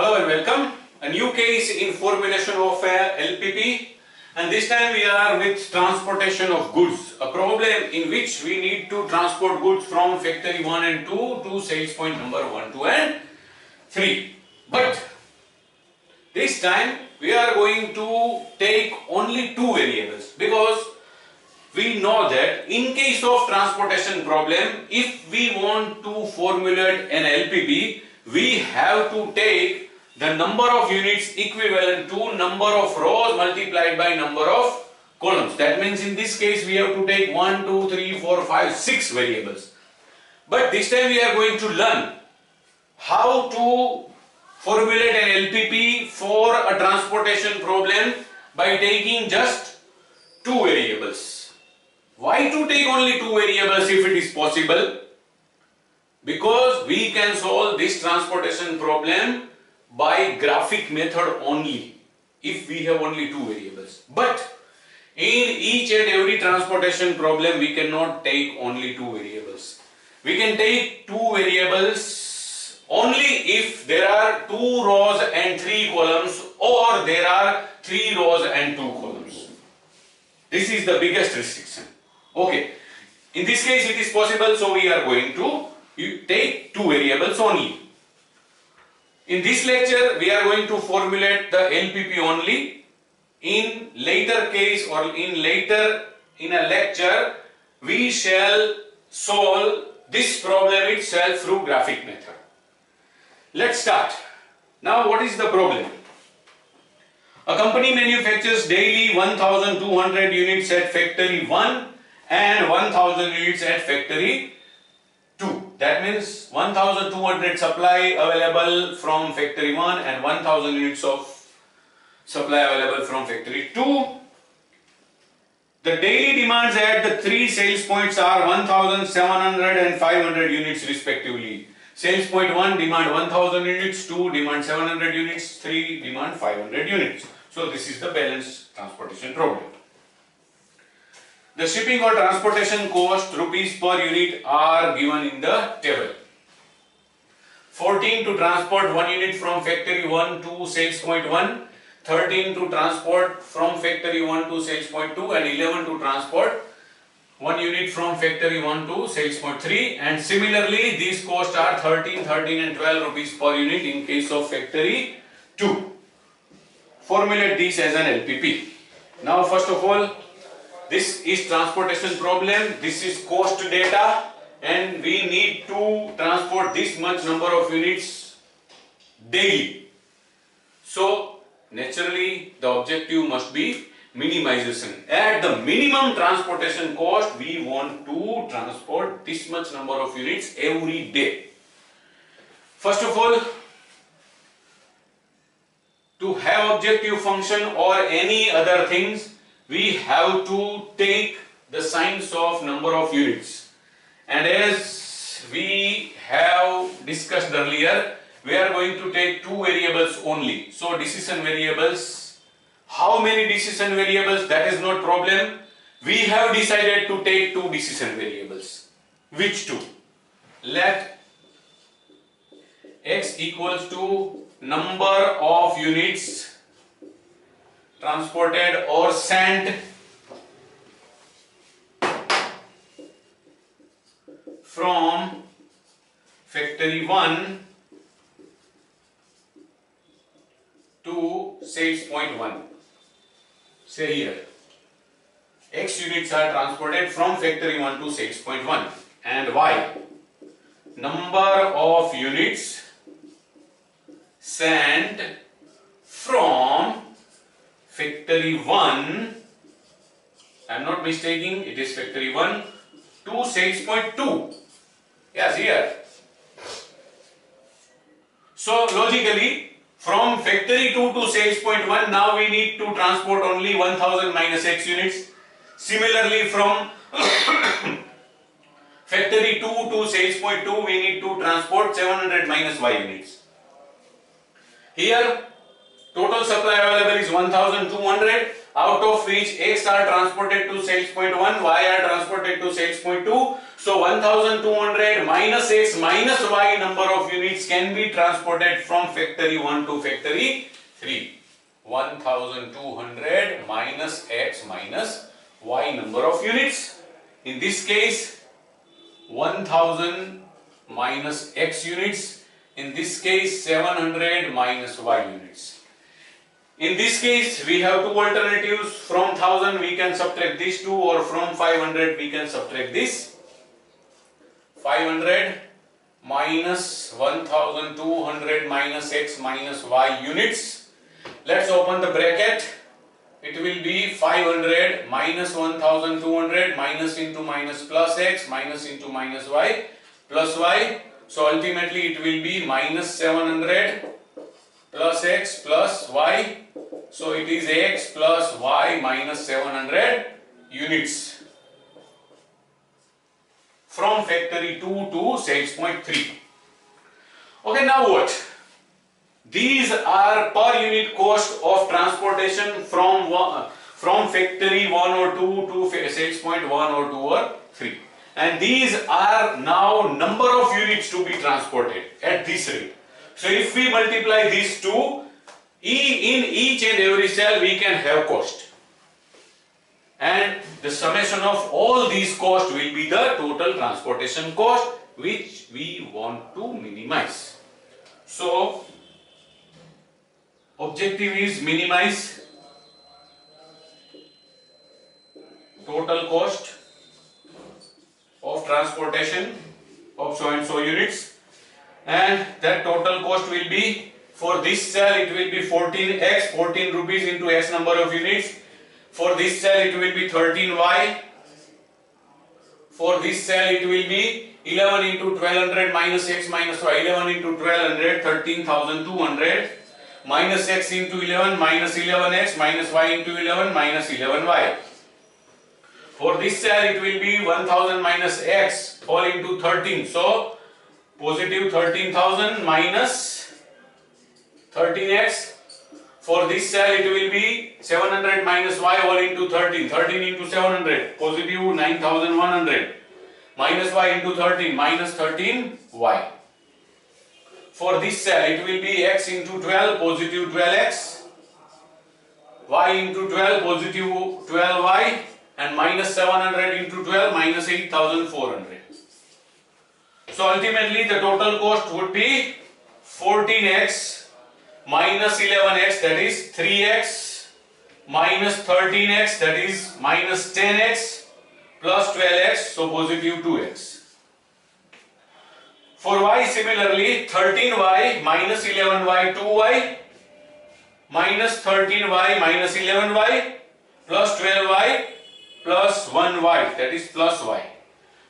Hello and welcome. A new case in formulation of a LPP and this time we are with transportation of goods. A problem in which we need to transport goods from factory 1 and 2 to sales point number 1, 2 and 3. But this time we are going to take only two variables because we know that in case of transportation problem if we want to formulate an LPP we have to take the number of units equivalent to number of rows multiplied by number of columns. That means in this case we have to take 1, 2, 3, 4, 5, 6 variables. But this time we are going to learn how to formulate an LPP for a transportation problem by taking just two variables. Why to take only two variables if it is possible? Because we can solve this transportation problem by graphic method only if we have only two variables. But in each and every transportation problem we cannot take only two variables. We can take two variables only if there are two rows and three columns or there are three rows and two columns. This is the biggest restriction. Okay. In this case it is possible so we are going to take two variables only. In this lecture, we are going to formulate the LPP only. In later case or in later in a lecture, we shall solve this problem itself through graphic method. Let's start. Now what is the problem? A company manufactures daily 1200 units at factory 1 and 1000 units at factory 2. That means 1200 supply available from factory 1 and 1000 units of supply available from factory 2. The daily demands at the three sales points are 1700 and 500 units respectively. Sales point 1 demand 1000 units, 2 demand 700 units, 3 demand 500 units. So this is the balanced transportation problem. The shipping or transportation cost rupees per unit are given in the table. 14 to transport 1 unit from factory 1 to sales point 1, 13 to transport from factory 1 to sales point 2 and 11 to transport 1 unit from factory 1 to sales point 3 and similarly these costs are 13, 13 and 12 rupees per unit in case of factory 2. Formulate this as an LPP. Now first of all this is transportation problem, this is cost data and we need to transport this much number of units daily. So naturally the objective must be minimization. At the minimum transportation cost we want to transport this much number of units every day. First of all to have objective function or any other things we have to take the signs of number of units. And as we have discussed earlier we are going to take two variables only. So decision variables. How many decision variables? That is not problem. We have decided to take two decision variables. Which two? Let x equals to number of units transported or sent from factory 1 to sales point 1 say here x units are transported from factory 1 to 6.1 point and y number of units sent from factory 1 I am not mistaking it is factory 1 to 6.2 point yes here. So logically from factory 2 to 6.1 point now we need to transport only 1000 minus x units. Similarly from factory 2 to 6.2 point we need to transport 700 minus y units. Here Total supply available is 1200 out of which X are transported to sales point 1, Y are transported to sales point 2. So 1200 minus x minus y number of units can be transported from factory 1 to factory 3. 1200 minus x minus y number of units. In this case 1000 minus x units. In this case 700 minus y units. In this case we have two alternatives from 1000 we can subtract these two or from 500 we can subtract this. 500 minus 1200 minus x minus y units. Let's open the bracket. It will be 500 minus 1200 minus into minus plus x minus into minus y plus y. So ultimately it will be minus 700 plus x plus y. So it is x plus y minus 700 units from factory 2 to 6.3. Okay, now what? These are per unit cost of transportation from one, from factory 1 or 2 to 6.1 or 2 or 3 and these are now number of units to be transported at this rate. So if we multiply these two, E in each and every cell we can have cost. And the summation of all these costs will be the total transportation cost which we want to minimize. So objective is minimize total cost of transportation of so and so units and that total cost will be for this cell it will be 14x 14 rupees into x number of units. For this cell it will be 13y for this cell it will be 11 into 1200 minus x minus y 11 into 1200 13200 minus x into 11 minus 11x minus y into 11 minus 11y for this cell it will be 1000 minus x all into 13. So positive 13,000 minus 13x. For this cell it will be 700 minus y all into 13. 13 into 700 positive 9100 minus y into 13 minus 13y. For this cell it will be x into 12 positive 12x y into 12 positive 12y and minus 700 into 12 minus 8400. So ultimately the total cost would be 14x minus 11x that is 3x minus 13x that is minus 10x plus 12x so positive 2x. For y similarly 13y minus 11y 2y minus 13y minus 11y plus 12y plus 1y that is plus y.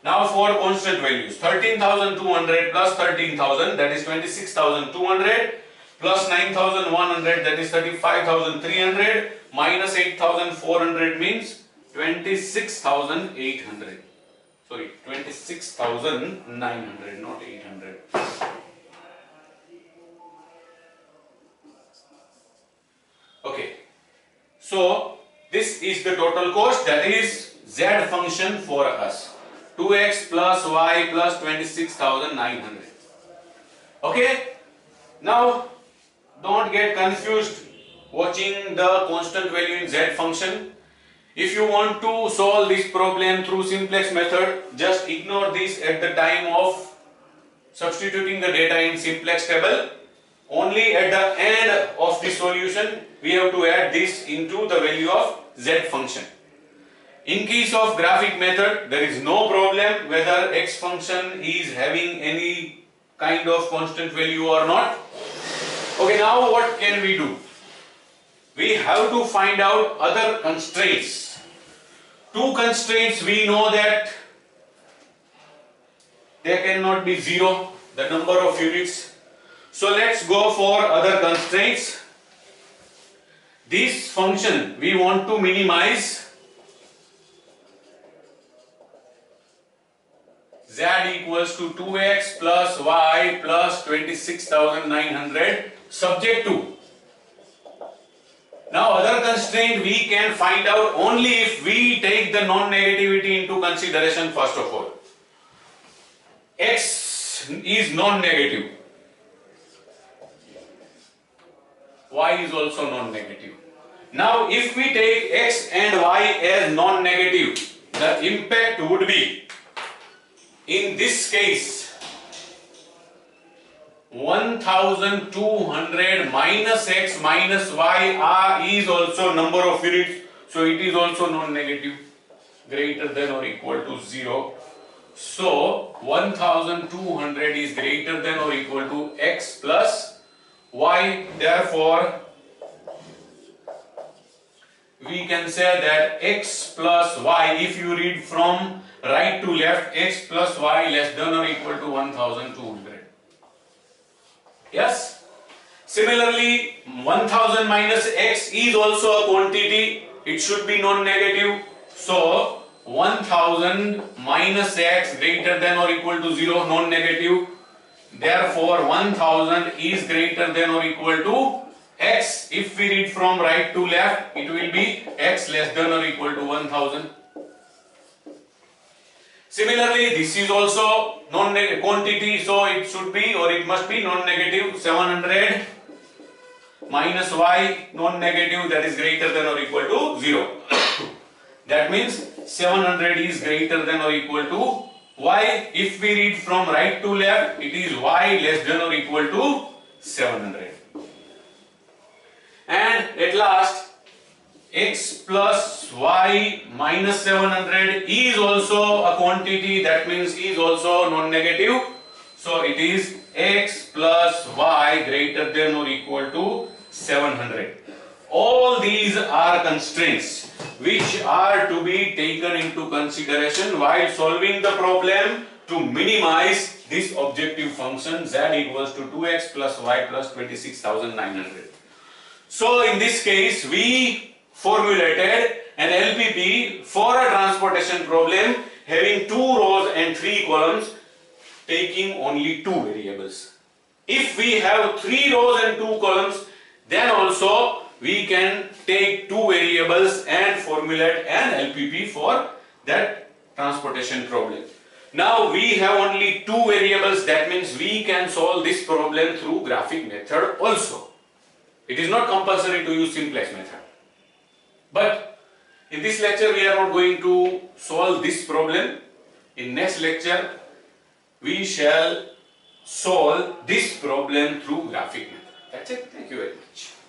Now for constant values. 13,200 plus 13,000 that is 26,200 plus 9,100 that is 35,300 minus 8,400 means 26,800 sorry 26,900 not 800 okay. So this is the total cost that is z function for us. 2x plus y plus 26,900. Okay. Now don't get confused watching the constant value in z function. If you want to solve this problem through simplex method, just ignore this at the time of substituting the data in simplex table. Only at the end of the solution, we have to add this into the value of z function. In case of graphic method, there is no problem whether x function is having any kind of constant value or not. Okay, now what can we do? We have to find out other constraints. Two constraints we know that there cannot be zero, the number of units. So let's go for other constraints. This function we want to minimize z equals to 2x plus y plus 26,900 subject to. Now other constraint we can find out only if we take the non-negativity into consideration first of all. x is non-negative, y is also non-negative. Now if we take x and y as non-negative, the impact would be, in this case, 1200 minus x minus y are is also number of units, so it is also non-negative, greater than or equal to 0. So 1200 is greater than or equal to x plus y, therefore we can say that x plus y, if you read from right to left, x plus y less than or equal to 1200. Yes? Similarly, 1000 minus x is also a quantity, it should be non-negative. So, 1000 minus x greater than or equal to 0, non-negative. Therefore, 1000 is greater than or equal to x if we read from right to left it will be x less than or equal to 1000 similarly this is also non-negative quantity so it should be or it must be non-negative 700 minus y non-negative that is greater than or equal to 0 that means 700 is greater than or equal to y. If we read from right to left it is y less than or equal to 700 and at last x plus y minus 700 is also a quantity that means is also non-negative. So it is x plus y greater than or equal to 700 all these are constraints which are to be taken into consideration while solving the problem to minimize this objective function z equals to 2x plus y plus 26900 so in this case, we formulated an LPP for a transportation problem having two rows and three columns taking only two variables. If we have three rows and two columns, then also we can take two variables and formulate an LPP for that transportation problem. Now we have only two variables that means we can solve this problem through graphic method also. It is not compulsory to use simplex method. But in this lecture we are not going to solve this problem. In next lecture we shall solve this problem through graphic method. That's it. Thank you very much.